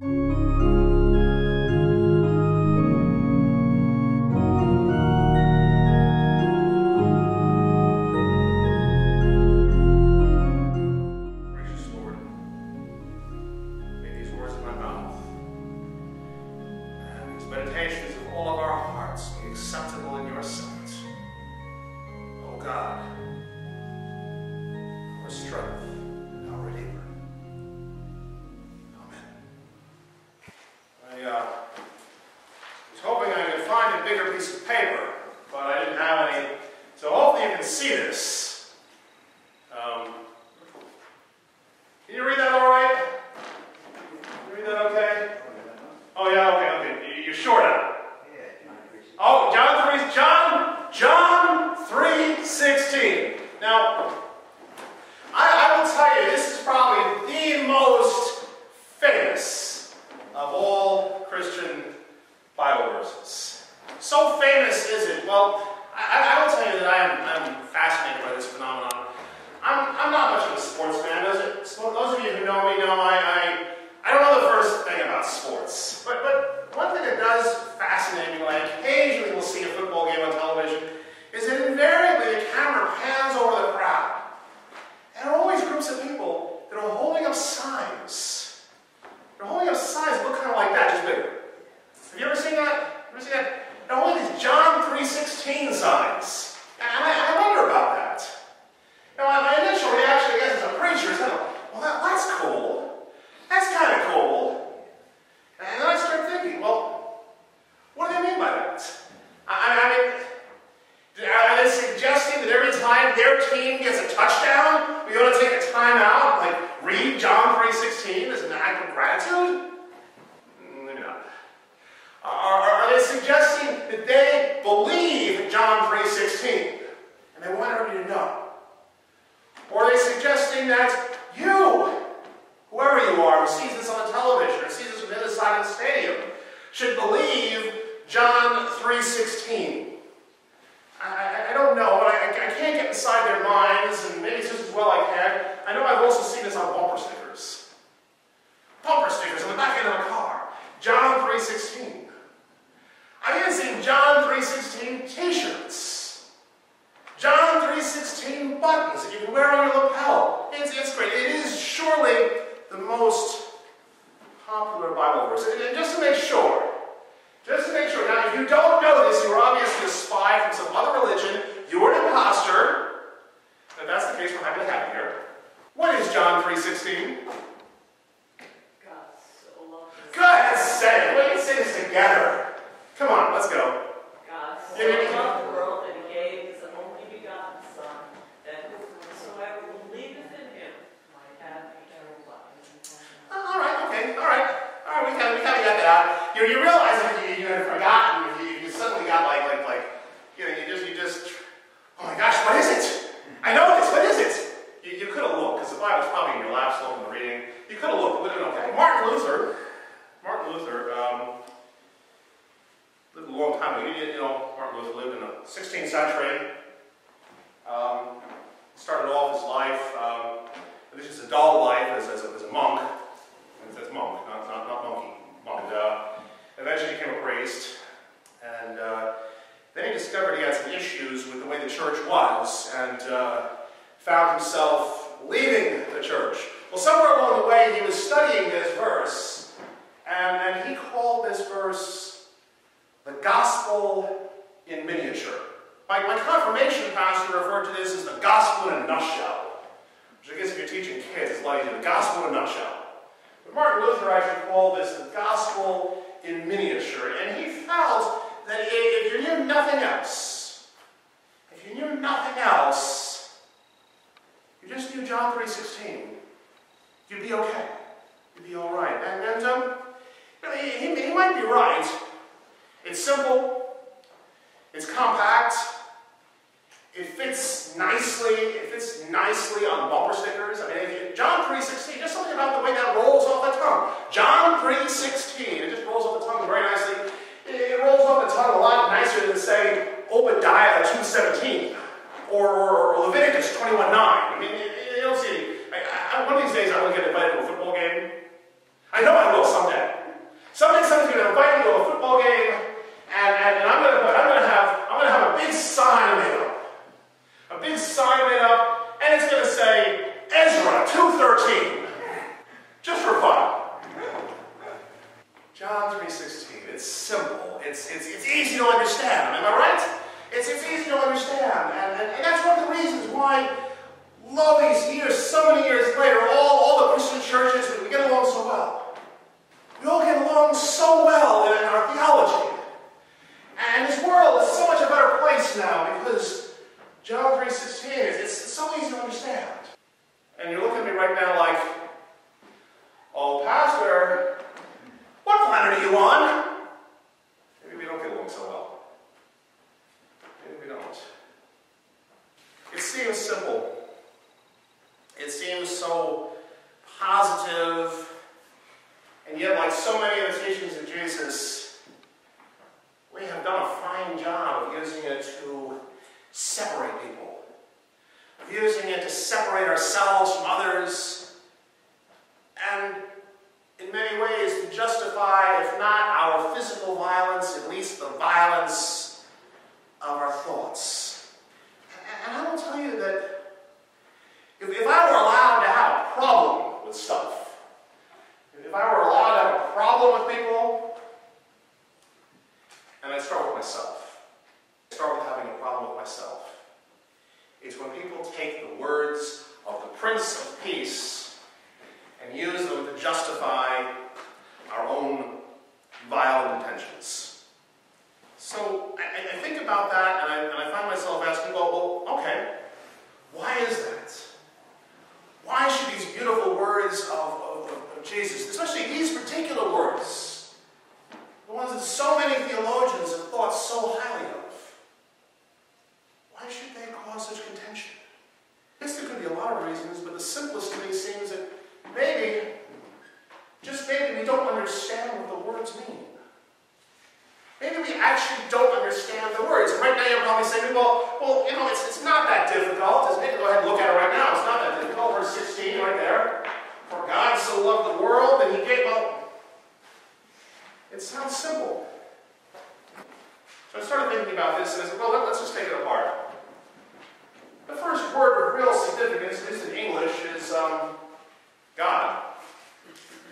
Música areas touchdown, We gotta take a John 3.16. discovered he had some issues with the way the church was and uh, found himself leaving the church. Well, somewhere along the way, he was studying this verse, and, and he called this verse the gospel in miniature. My, my confirmation pastor referred to this as the gospel in a nutshell, which I guess if you're teaching kids, it's a lot easier. The gospel in a nutshell. But Martin Luther actually called this the gospel in miniature, and he felt that if you knew nothing else, if you knew nothing else, you just knew John 3.16, you'd be okay. You'd be all right. And, and um, he, he might be right. It's simple. It's compact. It fits nicely. It fits nicely on bumper stickers. I mean, you, John 3.16, just something about the way that rolls off the tongue. John 3.16, it just rolls off the tongue very nicely. It, rolls off the 1917 or, or Leviticus 21.9. I mean, you, don't see, I, I, one of these days I will get invited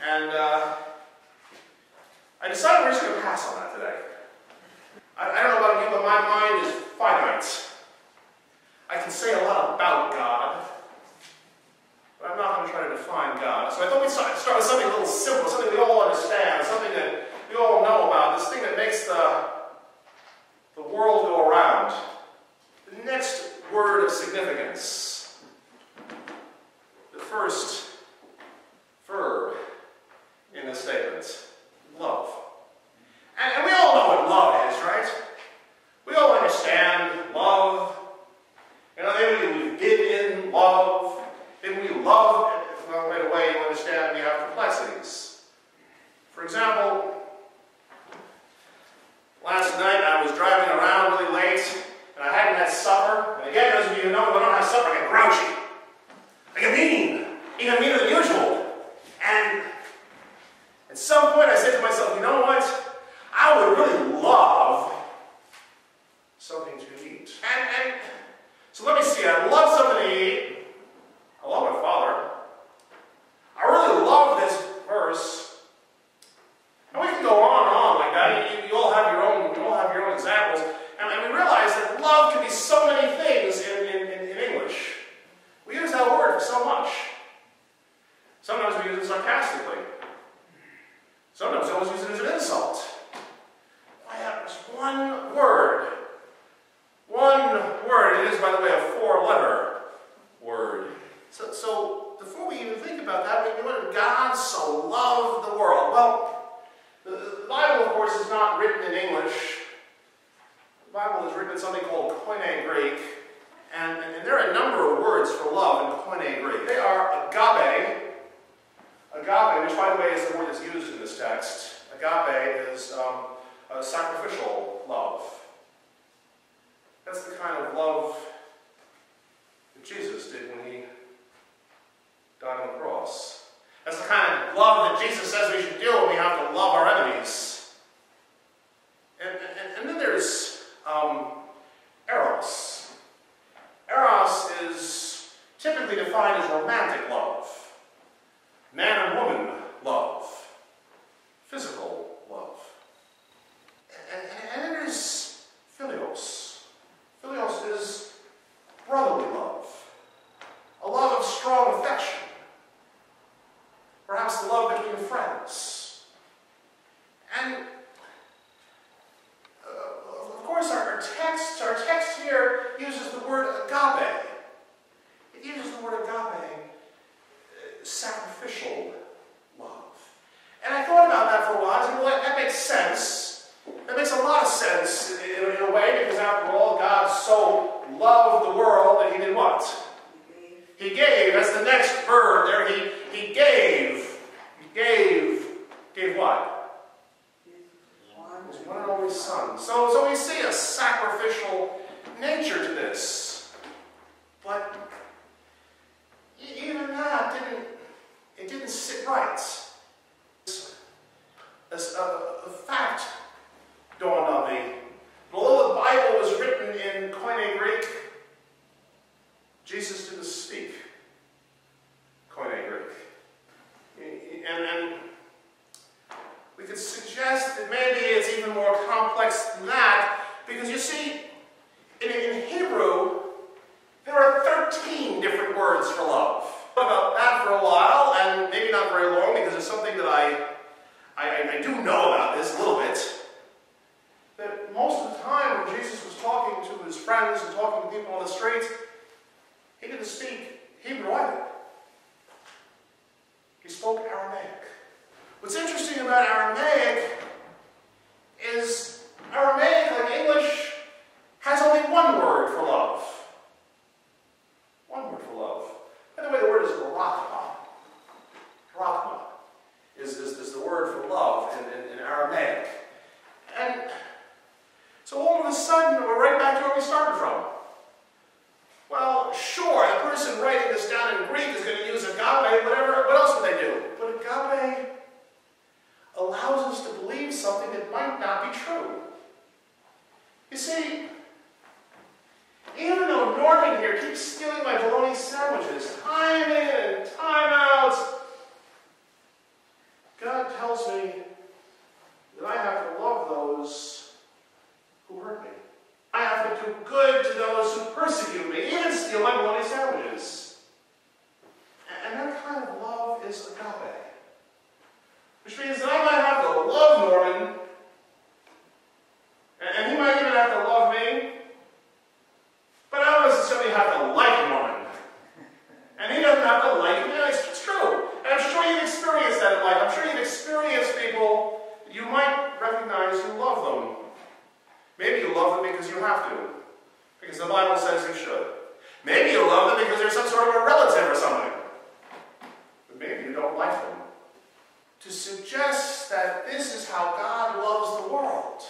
And uh, I decided we're just going to pass on that today. I, I don't know about you, but my mind is finite. I can say a lot about God, but I'm not going to try to define God. So I thought we'd start, start with something a little simple, something we all understand, something that we all know about, this thing that makes the, the world go around. The next word of significance. The first verb in the statements? Love. And, and we all know what love is, right? We all understand love. You know, then we've bid in love. Then we love, well, right away you understand we have complexities. For example, last night I was driving around really late, and I hadn't had supper. And again, those of you who know, if I don't have supper, I get grouchy. I get mean. Even meaner than in, in Hebrew, there are 13 different words for love. About that for a while, and maybe not very long, because it's something that I, I, I do know about this a little bit. That most of the time when Jesus was talking to his friends and talking to people on the streets, he didn't speak Hebrew either. He spoke Aramaic. What's interesting about Aramaic is Aramaic, like English, has only one word for love. One word for love. By the way, the word is rakma. Rakma is, is, is the word for love in, in, in Aramaic. And so all of a sudden, we're right back to where we started from. Well, sure, the person writing this down in Greek is going to use agape, whatever. What else would they do? But agape allows us to believe something that might not be true. You see, stealing my bologna sandwiches, time in and time out, God tells me that I have to love those who hurt me. I have to do good to those who persecute me, even steal my bologna sandwiches. And that kind of love is agape. Which means that I might have to love Norman, and he might even have to love me, but I don't necessarily have to like Norman. And he doesn't have to like me. It's true. And I'm sure you've experienced that in life. I'm sure you've experienced people you might recognize you love them. Maybe you love them because you have to, because the Bible says you should. Maybe you love them because they're some sort of a relative or something. But maybe you don't like them. To suggest that this is how God loves the world.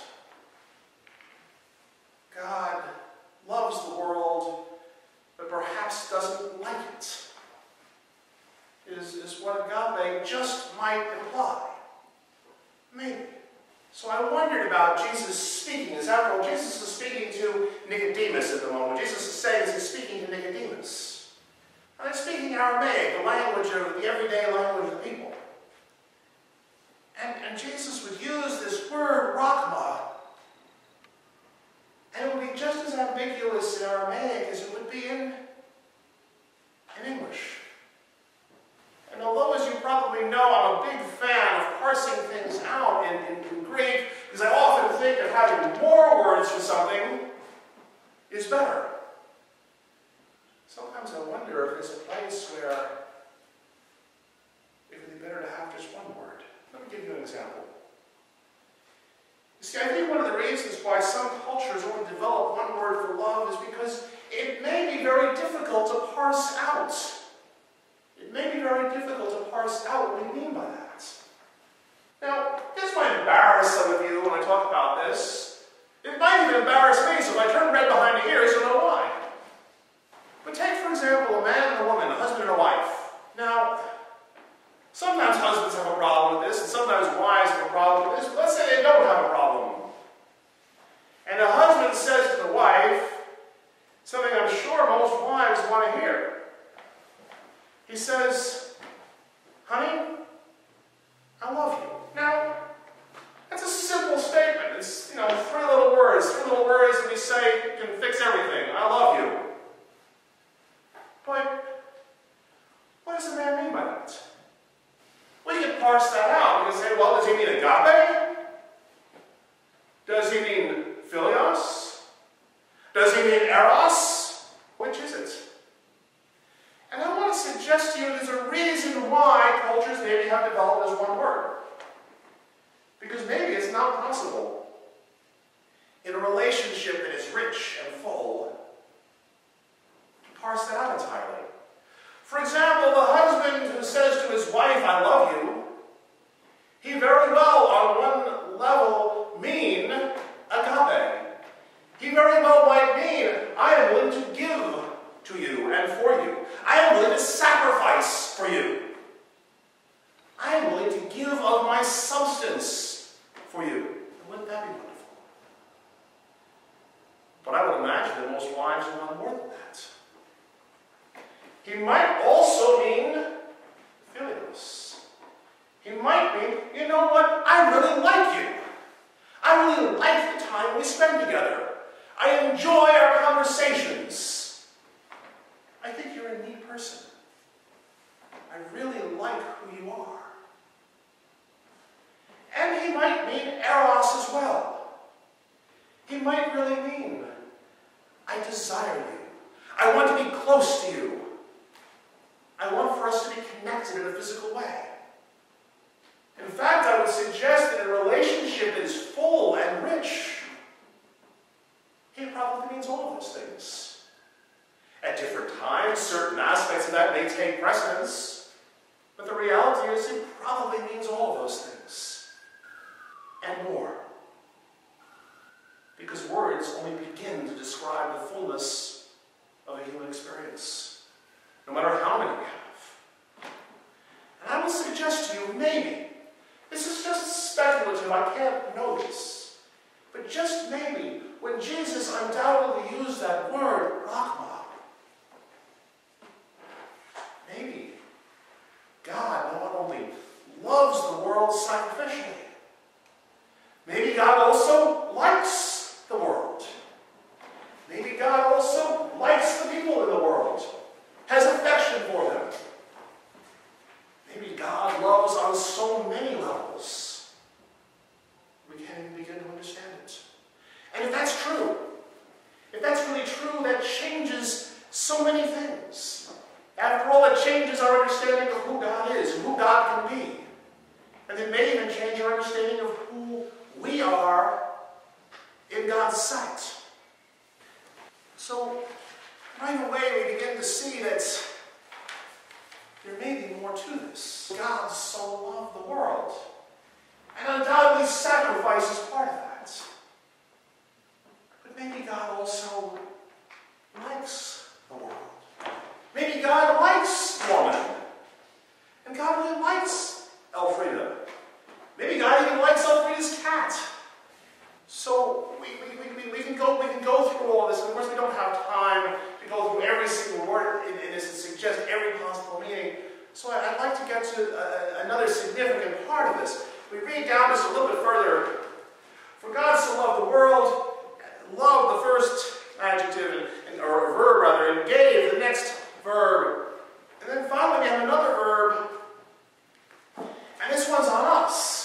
God loves the world, but perhaps doesn't like it, is, is what agape just might imply. Maybe. So I wondered about Jesus speaking. As after all, Jesus is speaking to Nicodemus at the moment. Jesus is saying he's speaking to Nicodemus. And he's speaking Aramaic, the language of the everyday language of the people. And, and Jesus would use this word, rakma, and it would be just as ambiguous in Aramaic as it would be in, in English. And although, as you probably know, I'm a big fan of parsing things out in, in, in Greek, because I often think that having more words for something is better. Sometimes I wonder if there's a place where it would be better to have just one word. Let me give you an example. See, I think one of the reasons why some cultures only develop one word for love is because it may be very difficult to parse out. It may be very difficult to parse out what we mean by that. Now, this might embarrass some of you when I talk about this. It might even embarrass me, so if I turn red behind the ears, you'll know why. But take, for example, a man and a woman, a husband and a wife. Now, sometimes husbands have a problem with this, and sometimes wives have a problem with this, let's say they don't have a problem. And the husband says to the wife, something I'm sure most wives want to hear. He says, Honey, I love you. Now, that's a simple statement. It's, you know, three little words. Three little words that we say can fix everything. I love you. But what does a man mean by that? parse that out. We can say, well, does he mean agape? Does he mean dominant right away we begin to see that there may be more to this. God so loved the world. And undoubtedly sacrifice is part of that. But maybe God also likes the world. Maybe God likes woman. And God really likes Elfrida. Maybe God even likes Elfrida's cat. So we, we, we, we, can go, we can go through all this, and of course we don't have time to go through every single word in, in this and suggest every possible meaning. So I, would like to get to uh, another significant part of this. We read down just a little bit further. For God so loved the world, loved the first adjective, and, or verb rather, and gave the next verb. And then finally we have another verb, and this one's on us.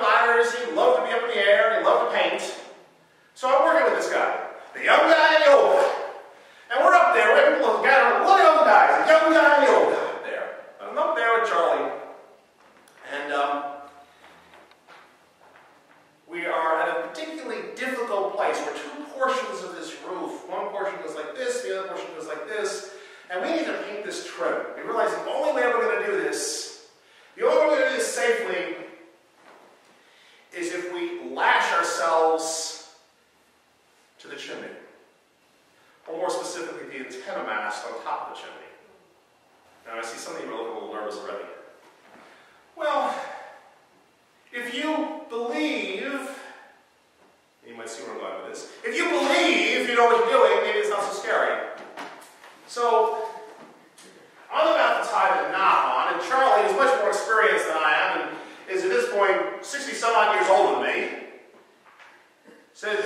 ladders. He loved to be up in the air. He loved to paint. So I'm working with this guy. The young guy over. says,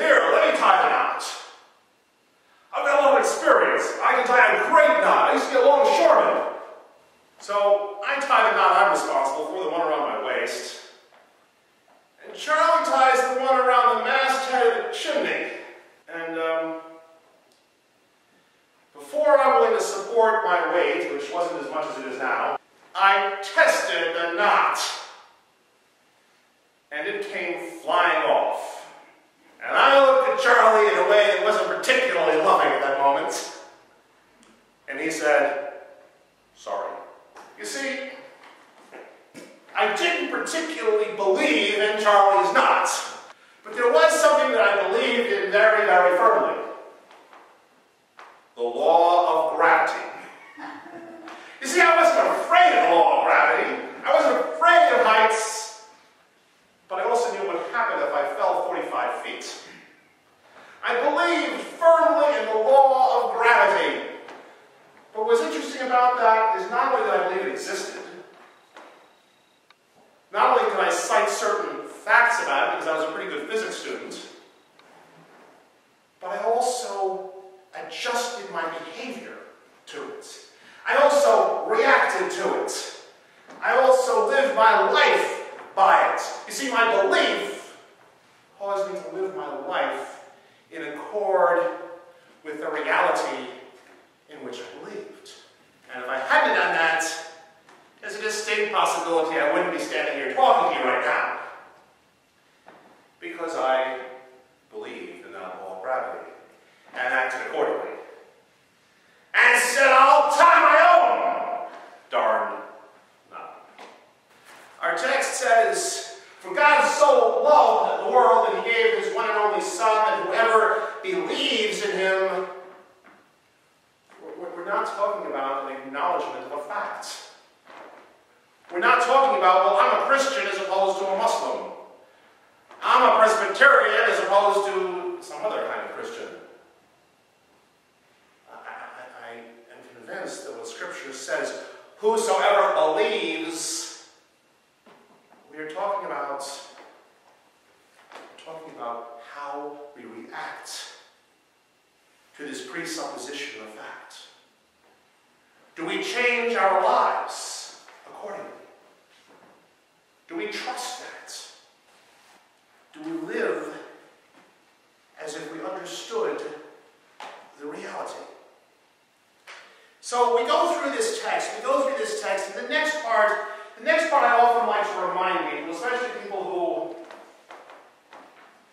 So we go through this text, we go through this text, and the next part, the next part I often like to remind people, especially people who,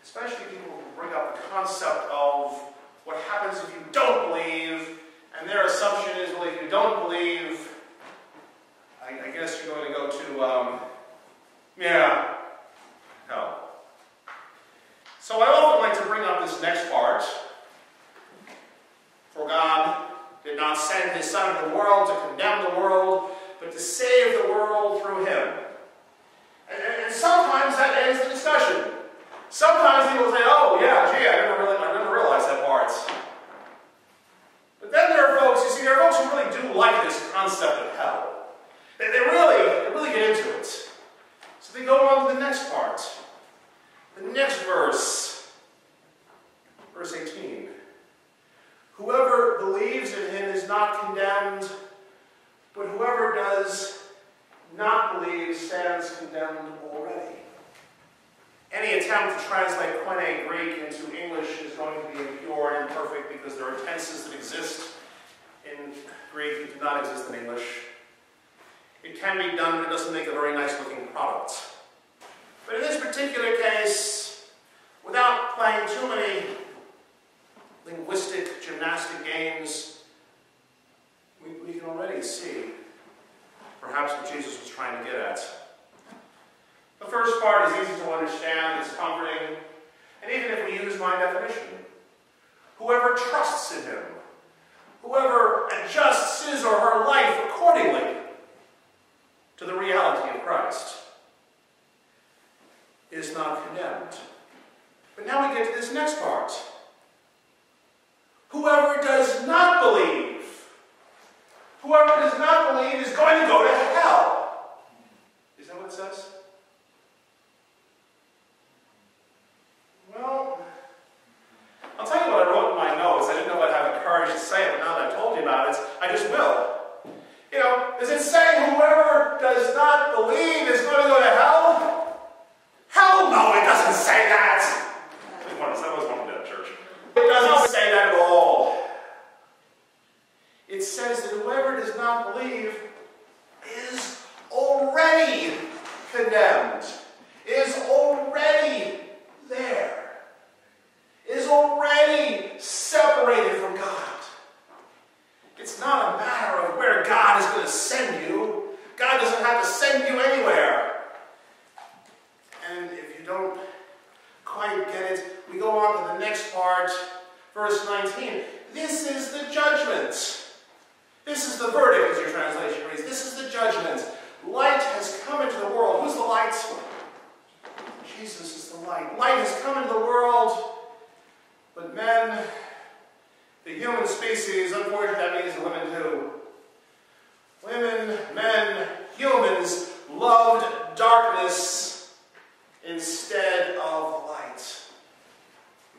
especially people who bring up the concept of what happens if you don't believe, and their assumption is, well, if you don't believe, I, I guess you're going to go to, um, yeah, hell. No. So I often like to bring up this next part, for God did not send his Son into the world to condemn the world, but to save the world through him. And, and sometimes that ends the discussion. Sometimes people say, oh, yeah, gee, I never, really, I never realized that part. But then there are folks, you see, there are folks who really do like this concept of hell. They, they, really, they really get into it. So they go on to the next part. The next verse, verse 18 whoever believes in him is not condemned, but whoever does not believe stands condemned already. Any attempt to translate Koine Greek into English is going to be impure and imperfect because there are tenses that exist in Greek that do not exist in English. It can be done, but it doesn't make a very nice looking product. But in this particular case, without playing too many linguistic gymnastic games, we, we can already see perhaps what Jesus was trying to get at. The first part is easy to understand, it's comforting, and even if we use my definition, whoever trusts in him, whoever adjusts his or her life accordingly to the reality of Christ, is not condemned. But now we get to this next part. Whoever does not believe, whoever does not believe is going to go to hell. Is that what it says? Well, I'll tell you what I wrote in my notes. I didn't know if I'd have the courage to say it, but now that I've told you about it, I just will. You know, is it saying whoever does not believe is going to go to hell? Hell no, it doesn't say that. That was one of that church. It doesn't say that at all. It says that whoever does not believe is already condemned, is already there, is already separated from God. It's not a matter of where God is going to send you. God doesn't have to send you anywhere. And if you don't quite get it, we go on to the next part, verse 19. This is the judgment. This is the verdict, as your translation reads. This is the judgment. Light has come into the world. Who's the light? Jesus is the light. Light has come into the world, but men, the human species, unfortunately that means women too. Women, men, humans loved darkness instead of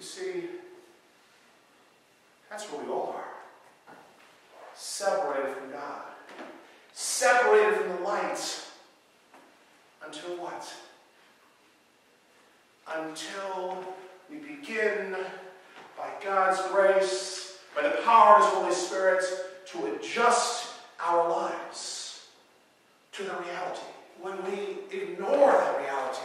see, that's where we all are. Separated from God. Separated from the light. Until what? Until we begin, by God's grace, by the power of His Holy Spirit, to adjust our lives to the reality. When we ignore that reality